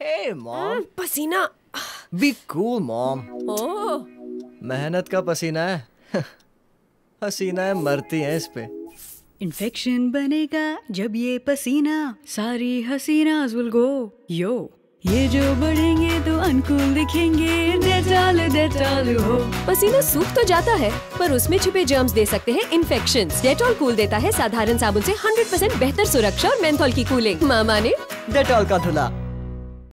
Hey, mom. Hmm, पसीना। Be cool, mom. ओह। मेहनत का पसीना है। हसीना है मरती है इस पे। इन्फेक्शन बनेगा जब ये पसीना सारी हसीना विल गो। यो ये जो बढ़ेंगे तो अनकूल दिखेंगे डेटॉल डेटॉल हो। पसीना सूख तो जाता है पर उसमें छिपे जर्म्स दे सकते हैं इन्फेक्शन डेटॉल कूल देता है साधारण साबुन से 100% बेहतर सुरक्षा और मेंथॉल की कूलिंग मामा ने डेटॉल का धुला।